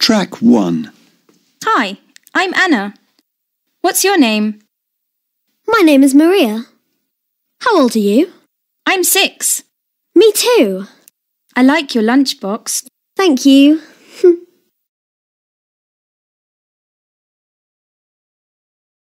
Track 1. Hi, I'm Anna. What's your name? My name is Maria. How old are you? I'm six. Me too. I like your lunchbox. Thank you.